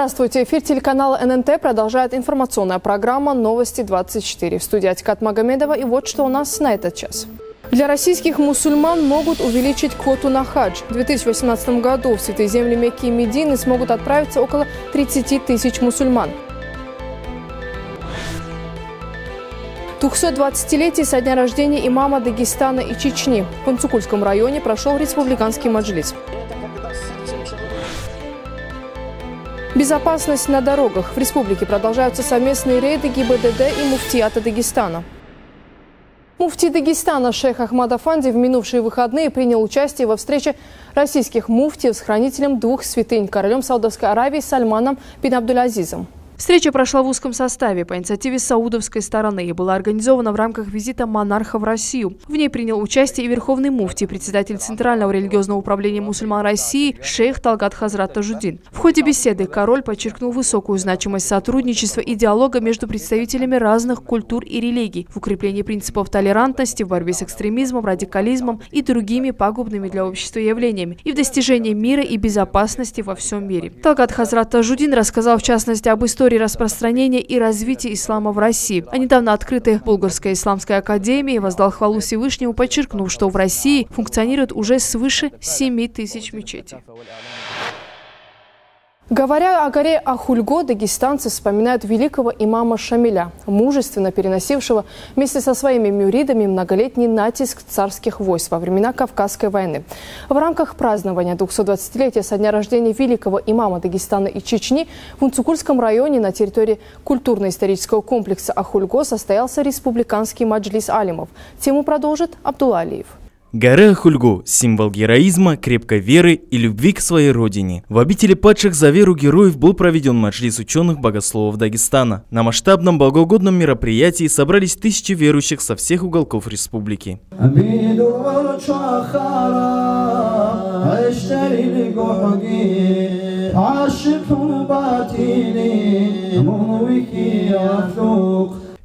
Здравствуйте. Эфир телеканала ННТ продолжает информационная программа «Новости 24». В студии Атикат Магомедова. И вот что у нас на этот час. Для российских мусульман могут увеличить квоту на хадж. В 2018 году в святые земли Мекки и Медины смогут отправиться около 30 тысяч мусульман. 220-летие со дня рождения имама Дагестана и Чечни. В Панцукульском районе прошел республиканский маджлис. Безопасность на дорогах. В республике продолжаются совместные рейды ГИБДД и Муфтиата Дагестана. Муфти Дагестана шейх Ахмад Афанди в минувшие выходные принял участие во встрече российских муфтиев с хранителем двух святынь, королем Саудовской Аравии Сальманом бин Абдулязизом. Встреча прошла в узком составе по инициативе саудовской стороны и была организована в рамках визита монарха в Россию. В ней принял участие и Верховный муфтий, председатель Центрального религиозного управления мусульман России шейх Талгат Хазрат Тажудин. В ходе беседы король подчеркнул высокую значимость сотрудничества и диалога между представителями разных культур и религий в укреплении принципов толерантности, в борьбе с экстремизмом, радикализмом и другими пагубными для общества явлениями и в достижении мира и безопасности во всем мире. Талгат Хазрат Тажудин рассказал в частности об истории истории распространения и развития ислама в России. А недавно открытой Булгарской исламской академии воздал хвалу Всевышнему, подчеркнув, что в России функционирует уже свыше 7 тысяч мечетей. Говоря о горе Ахульго, дагестанцы вспоминают великого имама Шамиля, мужественно переносившего вместе со своими мюридами многолетний натиск царских войск во времена Кавказской войны. В рамках празднования 220-летия со дня рождения великого имама Дагестана и Чечни в Унцукульском районе на территории культурно-исторического комплекса Ахульго состоялся республиканский маджлис алимов. Тему продолжит Абдулла Алиев. Гора Хульгу – символ героизма, крепкой веры и любви к своей родине. В обители падших за веру героев был проведен маджлис ученых-богословов Дагестана. На масштабном богоугодном мероприятии собрались тысячи верующих со всех уголков республики.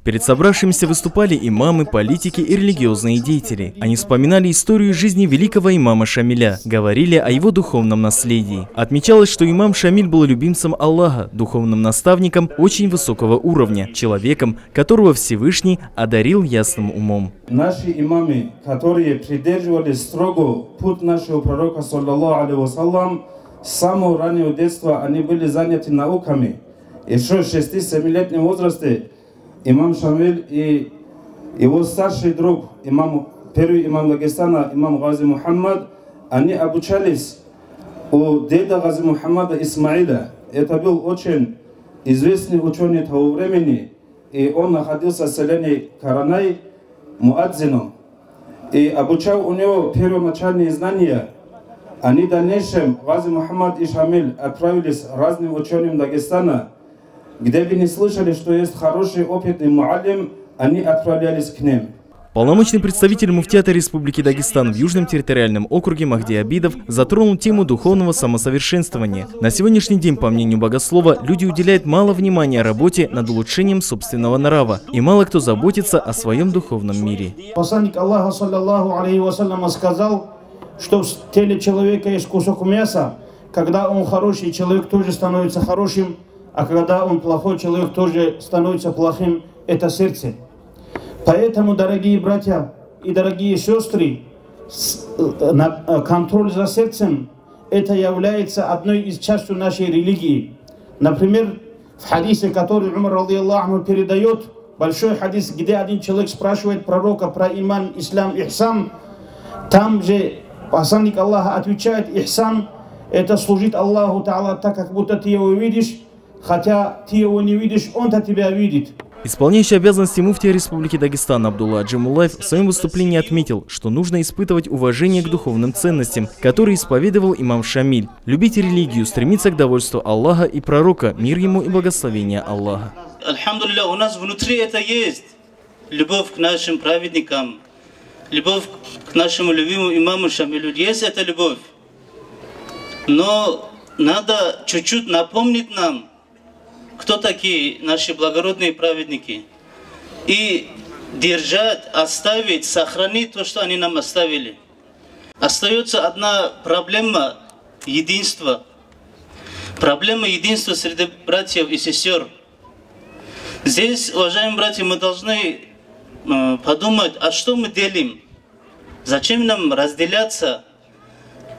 Перед собравшимися выступали имамы, политики и религиозные деятели. Они вспоминали историю жизни великого имама Шамиля, говорили о его духовном наследии. Отмечалось, что имам Шамиль был любимцем Аллаха, духовным наставником очень высокого уровня, человеком, которого Всевышний одарил ясным умом. Наши имамы, которые придерживались строго путь нашего пророка, саллаллаху с самого раннего детства они были заняты науками. Еще в 6-7-летнем возрасте имам Шамиль и его старший друг, имам, первый имам Дагестана, имам Гази Мухаммад, они обучались у деда Гази Мухаммада Исмаиля. Это был очень известный ученый того времени, и он находился в селении Каранай, Муадзином. И обучал у него первоначальные знания. Они в дальнейшем, Гази Мухаммад и Шамиль, отправились разным ученым Дагестана – где бы не слышали, что есть хороший опытный муалим, они отправлялись к ним. Полномочный представитель Муфтиата Республики Дагестан в Южном территориальном округе Махди Абидов затронул тему духовного самосовершенствования. На сегодняшний день, по мнению богослова, люди уделяют мало внимания работе над улучшением собственного нрава, и мало кто заботится о своем духовном мире. Посланник Аллаха, саллаллаху алейхи сказал, что в теле человека есть кусок мяса, когда он хороший, человек тоже становится хорошим, а когда он плохой человек, тоже становится плохим, это сердце. Поэтому, дорогие братья и дорогие сестры, э, э, контроль за сердцем, это является одной из частью нашей религии. Например, в хадисе, который Умар Аллаху передает, большой хадис, где один человек спрашивает пророка про иман, ислам, ихсан, там же посланник Аллаха отвечает, ихсан, это служит Аллаху Та'ала так, как будто ты его видишь, хотя ты его не видишь, он-то тебя видит. Исполняющий обязанности муфтия Республики Дагестан Абдулла Аджимулаев в своем выступлении отметил, что нужно испытывать уважение к духовным ценностям, которые исповедовал имам Шамиль, любить религию, стремиться к довольству Аллаха и пророка, мир ему и благословения Аллаха. Альхамдулилля, у нас внутри это есть. Любовь к нашим праведникам, любовь к нашему любимому имаму Шамилю. Есть эта любовь. Но надо чуть-чуть напомнить нам, кто такие наши благородные праведники. И держать, оставить, сохранить то, что они нам оставили. Остается одна проблема – единство. Проблема единства среди братьев и сестер. Здесь, уважаемые братья, мы должны э, подумать, а что мы делим? Зачем нам разделяться?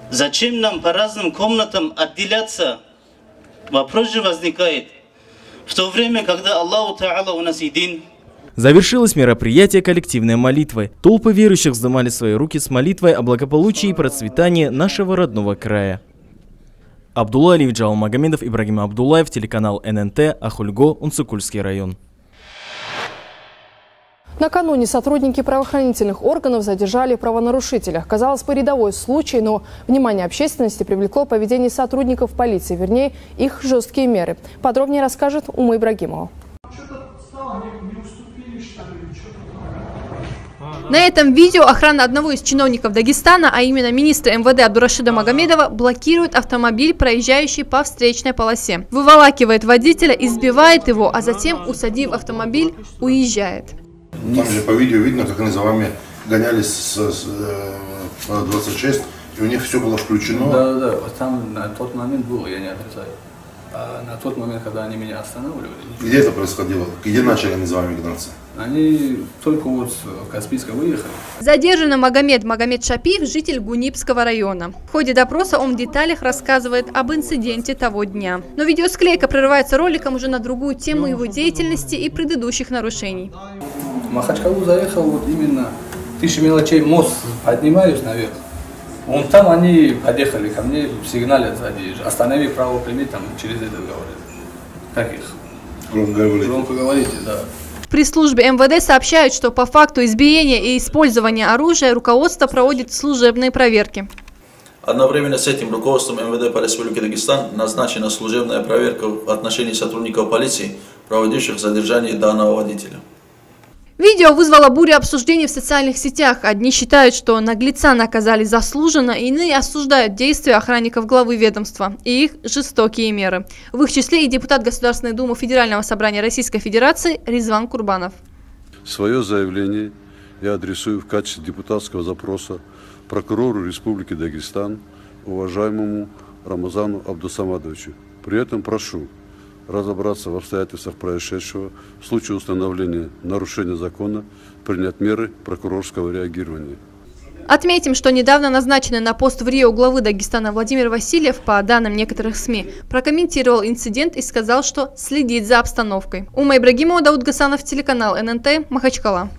Зачем нам по разным комнатам отделяться? Вопрос же возникает. В то время, когда Аллаху Та'ала у нас един, Завершилось мероприятие коллективной молитвой. Толпы верующих вздымали свои руки с молитвой о благополучии и процветании нашего родного края. Абдулла Алиев Джал Магомедов, Ибрагим Абдуллаев, телеканал ННТ, Ахульго, Унцикульский район. Накануне сотрудники правоохранительных органов задержали правонарушителя. Казалось бы, рядовой случай, но внимание общественности привлекло поведение сотрудников полиции, вернее, их жесткие меры. Подробнее расскажет Ума Ибрагимова. На этом видео охрана одного из чиновников Дагестана, а именно министра МВД Абдурашида Магомедова, блокирует автомобиль, проезжающий по встречной полосе. Выволакивает водителя, избивает его, а затем, усадив автомобиль, уезжает. Там же по видео видно, как они за вами гонялись с, с э, 26, и у них все было включено. Да, да, да. Там на тот момент было, я не отрицаю. А на тот момент, когда они меня останавливали, Где это происходило? Где начали они за вами гнаться? они только вот в Каспийска выехали. Задержанный Магомед Магомед Шапиев – житель Гунипского района. В ходе допроса он в деталях рассказывает об инциденте того дня. Но видеосклейка прерывается роликом уже на другую тему его деятельности и предыдущих нарушений. В Махачкалу заехал вот именно тысячи мелочей, мост поднимаюсь наверх. Вон там они подъехали ко мне, сигналят сзади, останови право прими, там через это говорят. Как их? Громко говорите, да. В пресс-службе МВД сообщают, что по факту избиения и использования оружия руководство проводит служебные проверки. Одновременно с этим руководством МВД по Республике Дагестан назначена служебная проверка в отношении сотрудников полиции, проводивших задержание данного водителя. Видео вызвало бурю обсуждений в социальных сетях. Одни считают, что наглеца наказали заслуженно, иные осуждают действия охранников главы ведомства и их жестокие меры. В их числе и депутат Государственной Думы Федерального собрания Российской Федерации Резван Курбанов. Свое заявление я адресую в качестве депутатского запроса прокурору Республики Дагестан, уважаемому Рамазану Абдусамадовичу. При этом прошу разобраться в обстоятельствах происшедшего, в случае установления нарушения закона, принять меры прокурорского реагирования. Отметим, что недавно назначенный на пост в Рио главы Дагестана Владимир Васильев, по данным некоторых СМИ, прокомментировал инцидент и сказал, что следит за обстановкой. Ума Ибрагимова, Дауд Гасанов, телеканал ННТ, Махачкала.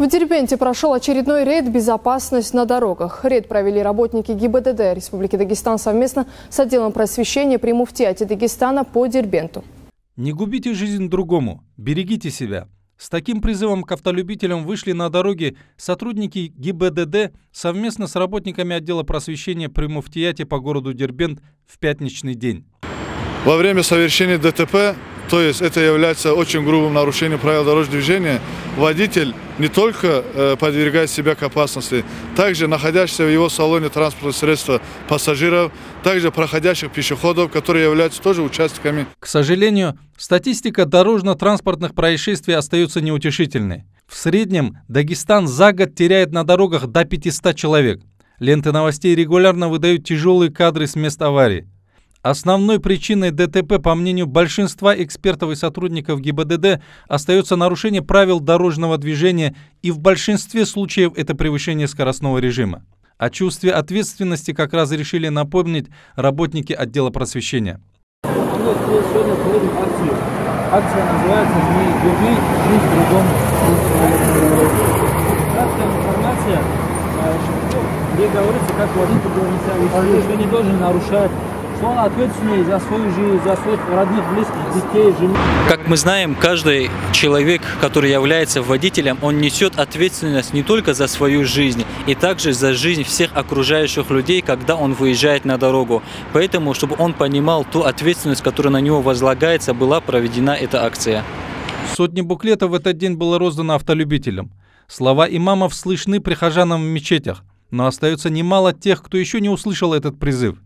В Дербенте прошел очередной рейд «Безопасность на дорогах». Рейд провели работники ГИБДД Республики Дагестан совместно с отделом просвещения при муфтиате Дагестана по Дербенту. Не губите жизнь другому, берегите себя. С таким призывом к автолюбителям вышли на дороге сотрудники ГИБДД совместно с работниками отдела просвещения при муфтияте по городу Дербент в пятничный день. Во время совершения ДТП, то есть это является очень грубым нарушением правил дорожного движения, водитель не только э, подвергает себя к опасности, также находящихся в его салоне транспортного средства пассажиров, также проходящих пешеходов, которые являются тоже участниками. К сожалению, статистика дорожно-транспортных происшествий остается неутешительной. В среднем Дагестан за год теряет на дорогах до 500 человек. Ленты новостей регулярно выдают тяжелые кадры с мест аварий. Основной причиной ДТП, по мнению большинства экспертов и сотрудников ГИБДД, остается нарушение правил дорожного движения, и в большинстве случаев это превышение скоростного режима. О чувстве ответственности как раз решили напомнить работники отдела просвещения. Сегодня проводим акцию. Акция называется «Не губи жизнь другому». Краткая информация, где говорится, как водитель должен себя вести, что не должен нарушать что он ответственный за свою жизнь, за своих родных, близких, детей, жену. Как мы знаем, каждый человек, который является водителем, он несет ответственность не только за свою жизнь, и также за жизнь всех окружающих людей, когда он выезжает на дорогу. Поэтому, чтобы он понимал ту ответственность, которая на него возлагается, была проведена эта акция. Сотни буклетов в этот день было роздано автолюбителям. Слова имамов слышны прихожанам в мечетях, но остается немало тех, кто еще не услышал этот призыв.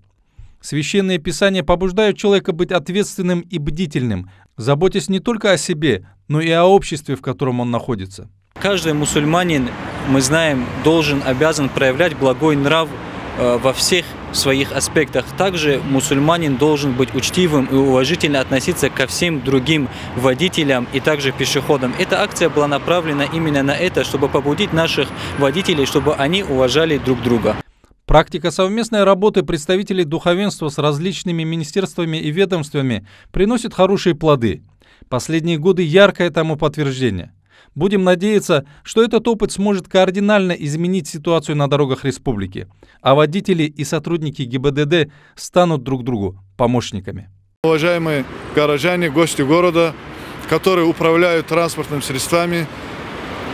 Священные писания побуждают человека быть ответственным и бдительным, заботясь не только о себе, но и о обществе, в котором он находится. Каждый мусульманин, мы знаем, должен, обязан проявлять благой нрав э, во всех своих аспектах. Также мусульманин должен быть учтивым и уважительно относиться ко всем другим водителям и также пешеходам. Эта акция была направлена именно на это, чтобы побудить наших водителей, чтобы они уважали друг друга. Практика совместной работы представителей духовенства с различными министерствами и ведомствами приносит хорошие плоды. Последние годы яркое тому подтверждение. Будем надеяться, что этот опыт сможет кардинально изменить ситуацию на дорогах республики, а водители и сотрудники ГИБДД станут друг другу помощниками. Уважаемые горожане, гости города, которые управляют транспортными средствами,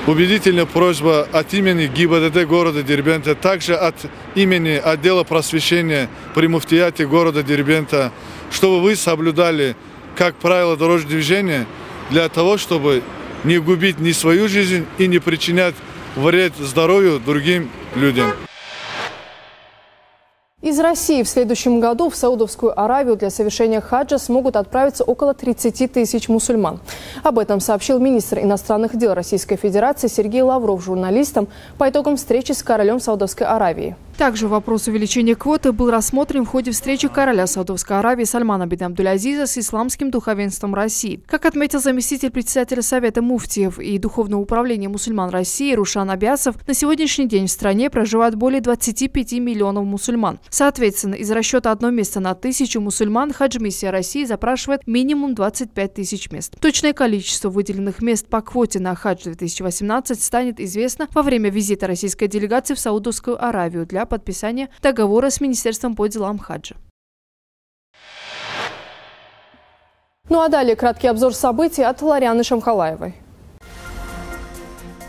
убедительная просьба от имени ГИБДД города Дербента, также от имени отдела просвещения при муфтияте города Дербента, чтобы вы соблюдали как правила дорожного движения для того, чтобы не губить ни свою жизнь и не причинять вред здоровью другим людям. России в следующем году в Саудовскую Аравию для совершения хаджа смогут отправиться около 30 тысяч мусульман. Об этом сообщил министр иностранных дел Российской Федерации Сергей Лавров журналистам по итогам встречи с королем Саудовской Аравии. Также вопрос увеличения квоты был рассмотрен в ходе встречи короля Саудовской Аравии Сальмана бин Абдулязиза с исламским духовенством России. Как отметил заместитель председателя Совета муфтиев и Духовного управления мусульман России Рушан Абясов, на сегодняшний день в стране проживают более 25 миллионов мусульман. Соответственно, из расчета одно место на тысячу мусульман хадж-миссия России запрашивает минимум 25 тысяч мест. Точное количество выделенных мест по квоте на хадж 2018 станет известно во время визита российской делегации в Саудовскую Аравию для подписания договора с Министерством по делам хаджа. Ну а далее краткий обзор событий от Ларианы Шамхалаевой.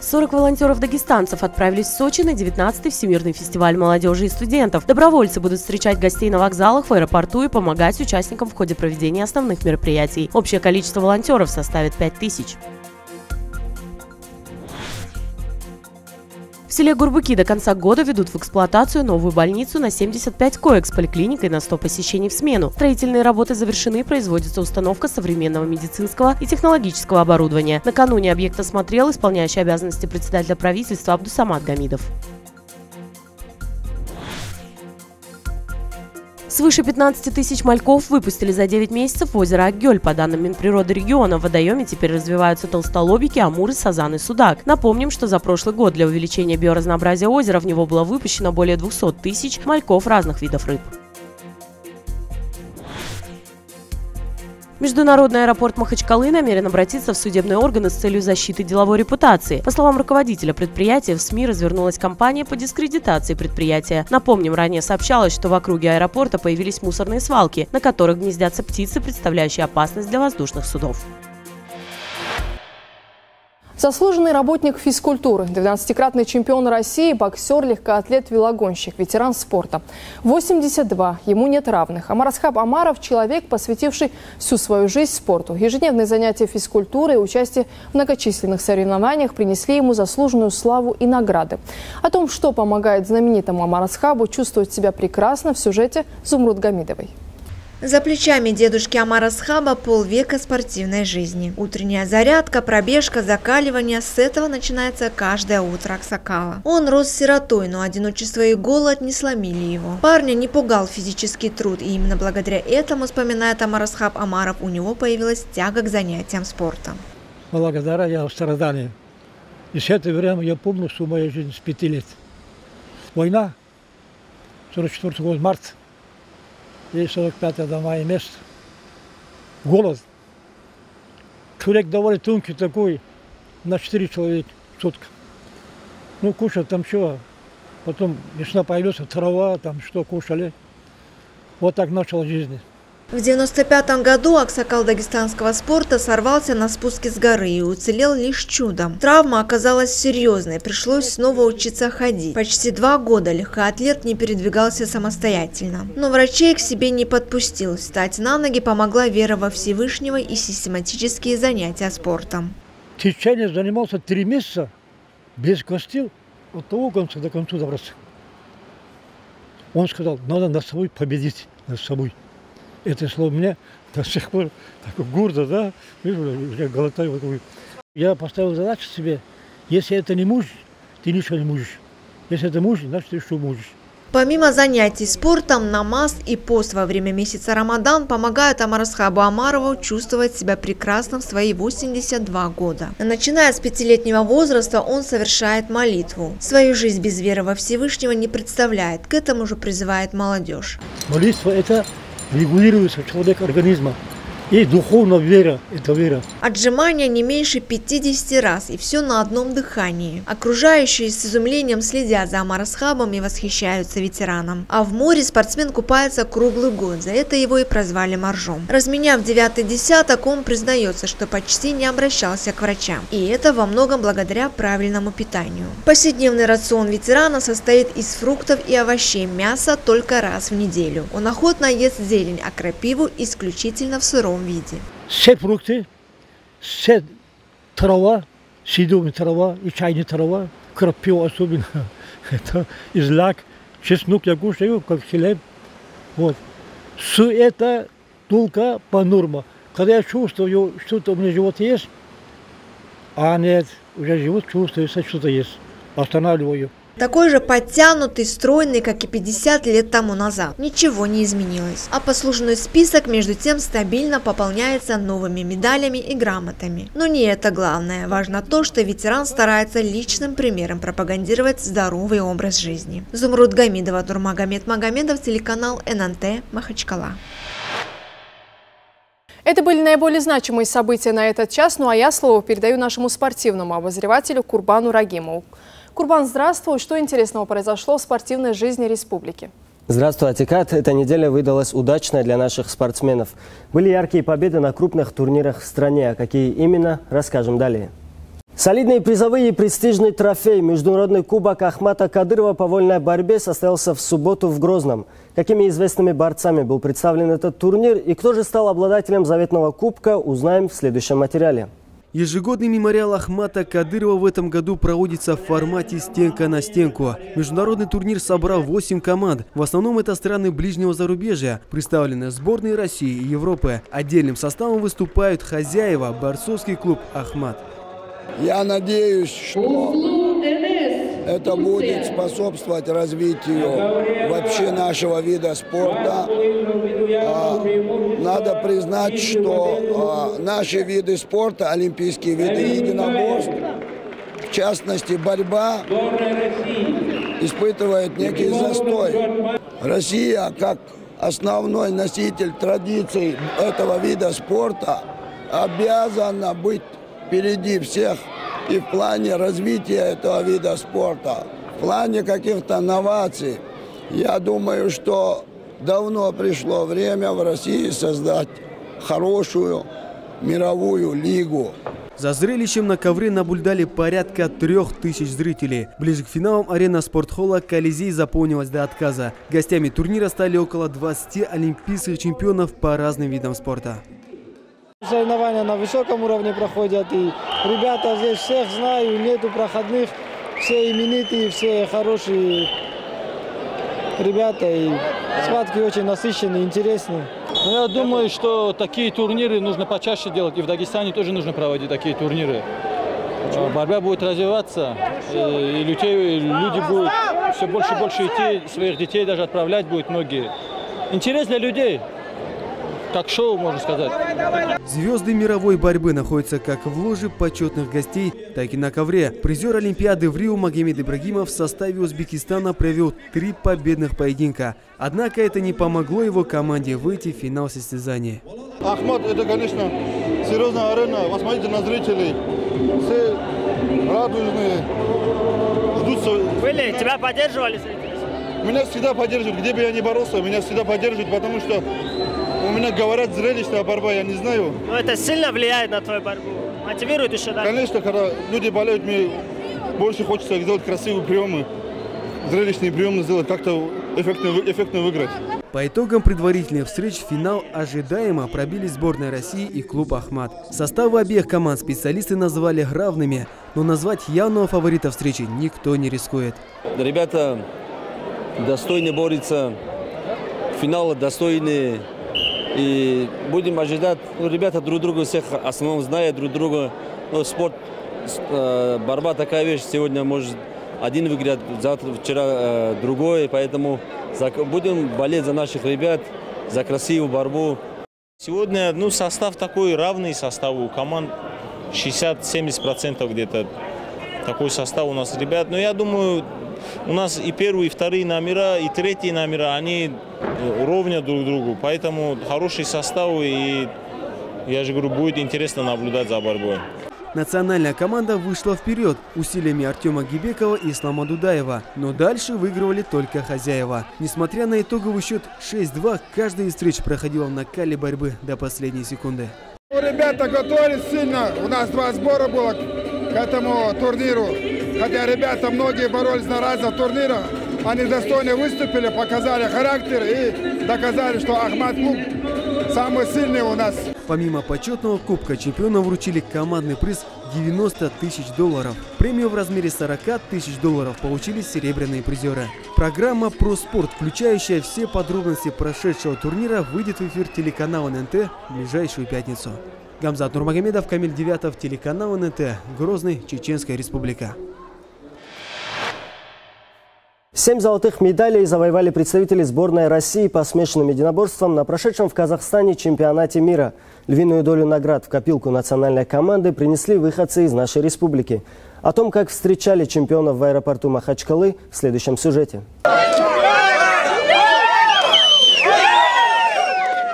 40 волонтеров-дагестанцев отправились в Сочи на 19-й Всемирный фестиваль молодежи и студентов. Добровольцы будут встречать гостей на вокзалах, в аэропорту и помогать участникам в ходе проведения основных мероприятий. Общее количество волонтеров составит 5 тысяч. В селе Гурбуки до конца года ведут в эксплуатацию новую больницу на 75 коек с поликлиникой на 100 посещений в смену. Строительные работы завершены, производится установка современного медицинского и технологического оборудования. Накануне объект осмотрел исполняющий обязанности председателя правительства Абдусамат Гамидов. Свыше 15 тысяч мальков выпустили за 9 месяцев в озеро Аггель. По данным Минприроды региона, в водоеме теперь развиваются толстолобики, амуры, сазан и судак. Напомним, что за прошлый год для увеличения биоразнообразия озера в него было выпущено более 200 тысяч мальков разных видов рыб. Международный аэропорт Махачкалы намерен обратиться в судебные органы с целью защиты деловой репутации. По словам руководителя предприятия, в СМИ развернулась кампания по дискредитации предприятия. Напомним, ранее сообщалось, что в округе аэропорта появились мусорные свалки, на которых гнездятся птицы, представляющие опасность для воздушных судов. Заслуженный работник физкультуры, 12-кратный чемпион России, боксер, легкоатлет, велогонщик, ветеран спорта. 82, ему нет равных. Амарасхаб Амаров – человек, посвятивший всю свою жизнь спорту. Ежедневные занятия физкультурой и участие в многочисленных соревнованиях принесли ему заслуженную славу и награды. О том, что помогает знаменитому Амарасхабу чувствовать себя прекрасно в сюжете Зумруд Гамидовой. За плечами дедушки Амарасхаба полвека спортивной жизни. Утренняя зарядка, пробежка, закаливание – с этого начинается каждое утро Аксакала. Он рос сиротой, но одиночество и голод не сломили его. Парня не пугал физический труд, и именно благодаря этому, вспоминает Амарасхаб Амаров, у него появилась тяга к занятиям спортом. Благодаря я страданию. И с этого времени я помню, что моя жизнь с пяти лет. Война, 44 год, март и 45 до мая месяц. Голод. Курек довольно тонкий такой, на 4 человека в сутки. Ну, кушать там что, потом весна появилась, трава, там что кушали. Вот так начала жизнь. В 95 году Аксакал дагестанского спорта сорвался на спуске с горы и уцелел лишь чудом. Травма оказалась серьезной, пришлось снова учиться ходить. Почти два года легкоатлет не передвигался самостоятельно. Но врачей к себе не подпустил. Встать на ноги помогла вера во Всевышнего и систематические занятия спортом. Течение занимался три месяца без гостей от того конца до конца добраться. Он сказал, надо над собой победить, над собой. Это слово мне до сих пор так гордо, да, я глотаю. Я поставил задачу себе, если это не муж, ты ничего не можешь. Если это муж, значит ты что можешь. Помимо занятий спортом, намаз и пост во время месяца Рамадан помогают Амарасхабу Амарову чувствовать себя прекрасно в свои 82 года. Начиная с пятилетнего возраста он совершает молитву. Свою жизнь без веры во Всевышнего не представляет, к этому же призывает молодежь. Молитва – это регулирају се човек организма. И духовная вера – это вера. Отжимания не меньше 50 раз, и все на одном дыхании. Окружающие с изумлением следят за Амарасхабом и восхищаются ветераном. А в море спортсмен купается круглый год, за это его и прозвали моржом. Разменяв девятый десяток, он признается, что почти не обращался к врачам. И это во многом благодаря правильному питанию. Повседневный рацион ветерана состоит из фруктов и овощей, мяса только раз в неделю. Он охотно ест зелень, а крапиву исключительно в сыром виде. Все фрукты, все трава, съедобная трава и чайная трава, крапива особенно. Это из лак, чеснок я кушаю, как хлеб. Вот. Все это только по норме. Когда я чувствую, что-то у меня живот есть, а нет, уже живот чувствуется, что-то есть. Останавливаю. Такой же подтянутый, стройный, как и 50 лет тому назад. Ничего не изменилось. А послужной список между тем стабильно пополняется новыми медалями и грамотами. Но не это главное. Важно то, что ветеран старается личным примером пропагандировать здоровый образ жизни. Зумруд Гамидова, Турмагомед Магомедов, телеканал ННТ, Махачкала. Это были наиболее значимые события на этот час, ну а я слово передаю нашему спортивному обозревателю Курбану Рагимову. Курбан, здравствуй. Что интересного произошло в спортивной жизни республики? Здравствуй, Атикат. Эта неделя выдалась удачной для наших спортсменов. Были яркие победы на крупных турнирах в стране. А какие именно, расскажем далее. Солидные призовые и престижный трофей Международный кубок Ахмата Кадырова по вольной борьбе состоялся в субботу в Грозном. Какими известными борцами был представлен этот турнир и кто же стал обладателем заветного кубка, узнаем в следующем материале. Ежегодный мемориал Ахмата Кадырова в этом году проводится в формате «стенка на стенку». Международный турнир собрал 8 команд. В основном это страны ближнего зарубежья, представленные сборной России и Европы. Отдельным составом выступают хозяева, борцовский клуб «Ахмат». Я надеюсь, что это будет способствовать развитию вообще нашего вида спорта. А, надо признать, что а, наши виды спорта, олимпийские виды единоборств, в частности борьба, испытывает некий застой. Россия, как основной носитель традиций этого вида спорта, обязана быть впереди всех и в плане развития этого вида спорта, в плане каких-то новаций. Я думаю, что давно пришло время в России создать хорошую мировую лигу. За зрелищем на ковре наблюдали порядка трех тысяч зрителей. Ближе к финалам арена спортхолла Колизей заполнилась до отказа. Гостями турнира стали около 20 олимпийских чемпионов по разным видам спорта. Соревнования на высоком уровне проходят, и ребята здесь всех знаю, нету проходных, все именитые, все хорошие ребята, и схватки очень насыщенные, интересные. Ну, я думаю, что такие турниры нужно почаще делать, и в Дагестане тоже нужно проводить такие турниры. А, борьба будет развиваться, и людей, люди будут все больше и больше идти, своих детей даже отправлять будут многие. Интерес для людей как шоу, можно сказать. Звезды мировой борьбы находятся как в ложе почетных гостей, так и на ковре. Призер Олимпиады в Рио Магомед Ибрагимов в составе Узбекистана провел три победных поединка. Однако это не помогло его команде выйти в финал состязания. Ахмат, это, конечно, серьезная арена. Посмотрите на зрителей. Все радужные. Ждут... Были, тебя поддерживали Меня всегда поддерживают, где бы я ни боролся, меня всегда поддерживают, потому что у меня говорят зрелищная борьба, я не знаю. Но это сильно влияет на твою борьбу? Мотивирует еще дальше? Конечно, когда люди болеют, мне больше хочется сделать красивые приемы, зрелищные приемы сделать, как-то эффектно, эффектно выиграть. По итогам предварительных встреч в финал ожидаемо пробили сборная России и клуб «Ахмат». Составы обеих команд специалисты назвали равными, но назвать явного фаворита встречи никто не рискует. Ребята достойно борются, финала достойные и будем ожидать, ну, ребята друг друга всех основном знают друг друга. Ну, спорт, э, борьба такая вещь, сегодня может один выиграет, завтра, вчера э, другой, поэтому за, будем болеть за наших ребят, за красивую борьбу. Сегодня ну, состав такой равный состав у команд, 60-70% где-то такой состав у нас ребят. Но я думаю, у нас и первые, и вторые номера, и третьи номера, они ровня друг другу. Поэтому хороший состав, и я же говорю, будет интересно наблюдать за борьбой. Национальная команда вышла вперед усилиями Артема Гибекова и Ислама Дудаева, но дальше выигрывали только хозяева. Несмотря на итоговый счет 6-2, каждая из встреч проходила в накале борьбы до последней секунды. Ребята готовились сильно. У нас два сбора было к этому турниру. Хотя ребята многие боролись на разных турнирах. Они достойно выступили, показали характер и доказали, что Ахмат клуб самый сильный у нас. Помимо почетного кубка чемпиона вручили командный приз 90 тысяч долларов. Премию в размере 40 тысяч долларов получили серебряные призеры. Программа про спорт, включающая все подробности прошедшего турнира, выйдет в эфир телеканала ННТ в ближайшую пятницу. Гамзат Нурмагомедов, Камиль Девятов, телеканал ННТ, Грозный, Чеченская республика. Семь золотых медалей завоевали представители сборной России по смешанным единоборствам на прошедшем в Казахстане чемпионате мира. Львиную долю наград в копилку национальной команды принесли выходцы из нашей республики. О том, как встречали чемпионов в аэропорту Махачкалы, в следующем сюжете.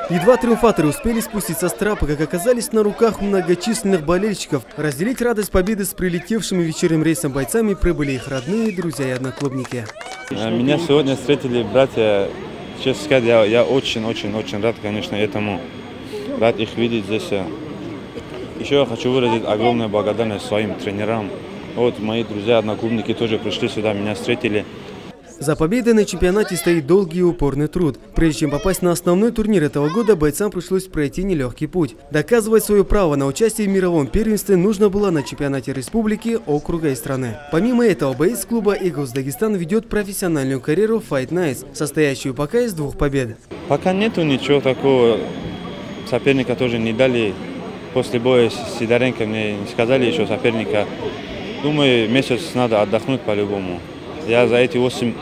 Едва триумфаторы успели спуститься с трапа, как оказались на руках многочисленных болельщиков. Разделить радость победы с прилетевшими вечерним рейсом бойцами прибыли их родные, друзья и одноклубники. А, меня сегодня встретили братья. Честно сказать, я очень-очень-очень рад, конечно, этому. Рад их видеть здесь. Еще я хочу выразить огромную благодарность своим тренерам. Вот мои друзья, одноклубники тоже пришли сюда, меня встретили. За победой на чемпионате стоит долгий и упорный труд. Прежде чем попасть на основной турнир этого года, бойцам пришлось пройти нелегкий путь. Доказывать свое право на участие в мировом первенстве нужно было на чемпионате республики, округа и страны. Помимо этого, боец клуба «Иглс Дагестан» ведет профессиональную карьеру Fight Nights, состоящую пока из двух побед. Пока нету ничего такого. Соперника тоже не дали. После боя с Сидоренко мне не сказали еще соперника. Думаю, месяц надо отдохнуть по-любому. Я за эти 8,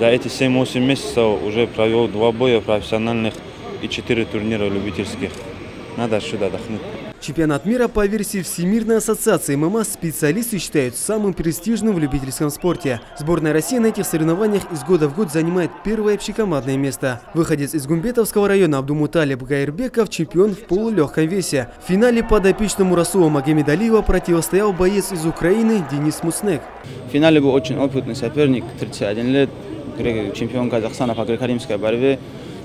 за эти 7-8 месяцев уже провел два боя профессиональных и четыре турнира любительских. Надо отсюда отдохнуть. Чемпионат мира по версии Всемирной ассоциации ММА специалисты считают самым престижным в любительском спорте. Сборная России на этих соревнованиях из года в год занимает первое общекомандное место. Выходец из Гумбетовского района Абдумуталиб Гайрбеков чемпион в полулегком весе. В финале подопечному Расула Магомедалиева противостоял боец из Украины Денис Муцнек. В финале был очень опытный соперник, 31 лет, чемпион Казахстана по греко-римской борьбе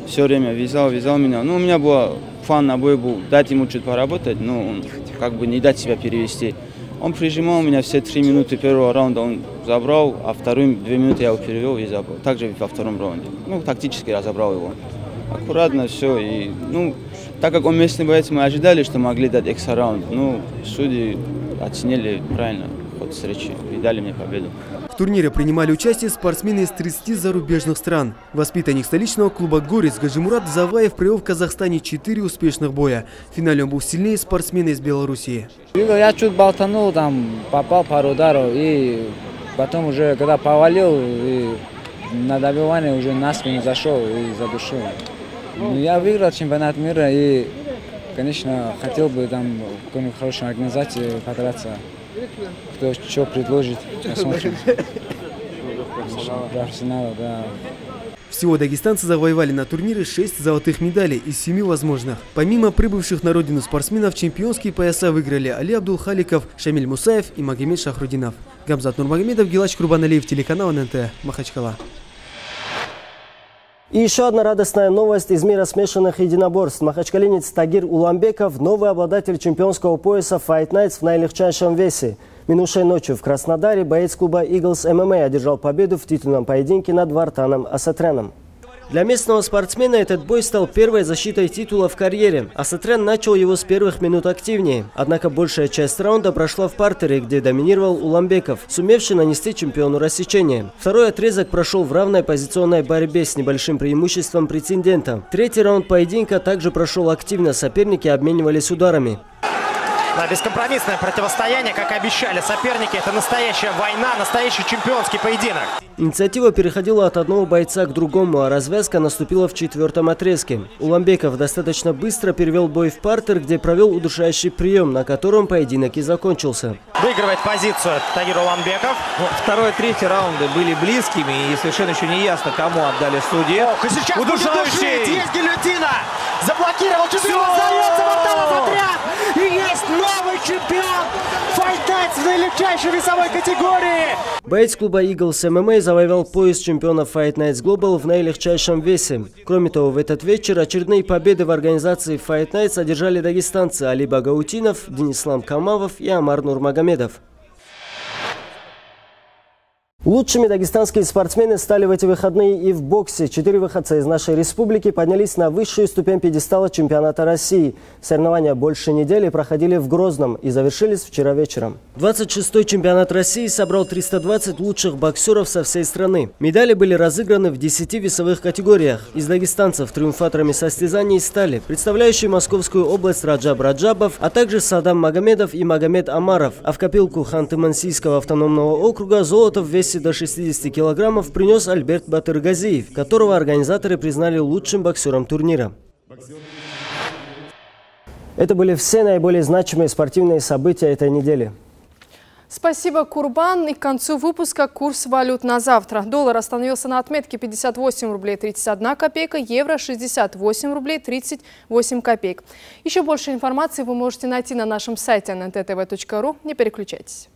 все время вязал, вязал меня. Ну, у меня был фан на бой был, дать ему чуть поработать, но он как бы не дать себя перевести. Он прижимал меня все три минуты первого раунда, он забрал, а вторую две минуты я его перевел и забрал. Также во втором раунде. Ну, тактически разобрал его. Аккуратно все. И, ну, так как он местный боец, мы ожидали, что могли дать экстра раунд. Ну, судьи оценили правильно ход встречи и дали мне победу турнире принимали участие спортсмены из 30 зарубежных стран. Воспитанник столичного клуба «Горец» Гажимурат Заваев провел в Казахстане 4 успешных боя. В финале он был сильнее спортсмена из Белоруссии. Я чуть болтанул, там попал пару ударов и потом уже, когда повалил, и на добивание уже на спину зашел и задушил. Ну, я выиграл чемпионат мира и, конечно, хотел бы там в какой-нибудь хорошей организации подраться. Кто что предложит, посмотрим. Профессионала, да. Всего дагестанцы завоевали на турнире 6 золотых медалей из 7 возможных. Помимо прибывших на родину спортсменов, чемпионские пояса выиграли Али Абдулхаликов, Шамиль Мусаев и Магомед Шахрудинов. Гамзат Нурмагомедов, Гелач Курбаналиев, телеканал ННТ, Махачкала. И еще одна радостная новость из мира смешанных единоборств. Махачкалинец Тагир Уламбеков – новый обладатель чемпионского пояса Fight Nights в наилегчайшем весе. Минувшей ночью в Краснодаре боец клуба Eagles MMA одержал победу в титульном поединке над Вартаном Асатряном. Для местного спортсмена этот бой стал первой защитой титула в карьере. Асатрян начал его с первых минут активнее. Однако большая часть раунда прошла в партере, где доминировал Уламбеков, сумевший нанести чемпиону рассечение. Второй отрезок прошел в равной позиционной борьбе с небольшим преимуществом претендента. Третий раунд поединка также прошел активно, соперники обменивались ударами. На бескомпромиссное противостояние, как обещали соперники. Это настоящая война, настоящий чемпионский поединок. Инициатива переходила от одного бойца к другому, а развязка наступила в четвертом отрезке. Уламбеков достаточно быстро перевел бой в партер, где провел удушающий прием, на котором поединок и закончился. Выигрывает позицию Тагир Уламбеков. Ну, второй и третий раунды были близкими, и совершенно еще не ясно, кому отдали судьи. Ох, и сейчас удушающий! Есть гильотина! Заблокировал, чемпион сдается, Вартанов отряд! И есть новый чемпион! Nights в наилегчайшей весовой категории! Боец клуба Eagles MMA завоевал пояс чемпиона Fight Nights Global в наилегчайшем весе. Кроме того, в этот вечер очередные победы в организации Fight Nights одержали дагестанцы Али Багаутинов, Денислам Камавов и Амар Нурмагомедов. Лучшими дагестанские спортсмены стали в эти выходные и в боксе. Четыре выходца из нашей республики поднялись на высшую ступень пьедестала чемпионата России. Соревнования больше недели проходили в Грозном и завершились вчера вечером. 26-й чемпионат России собрал 320 лучших боксеров со всей страны. Медали были разыграны в 10 весовых категориях. Из дагестанцев триумфаторами состязаний стали представляющие Московскую область Раджаб Раджабов, а также Садам Магомедов и Магомед Амаров. А в копилку Ханты-Мансийского автономного округа золото в весе весе до 60 килограммов принес Альберт Батыргазиев, которого организаторы признали лучшим боксером турнира. Это были все наиболее значимые спортивные события этой недели. Спасибо, Курбан. И к концу выпуска курс валют на завтра. Доллар остановился на отметке 58 рублей 31 копейка, евро 68 рублей 38 копеек. Еще больше информации вы можете найти на нашем сайте nttv.ru. Не переключайтесь.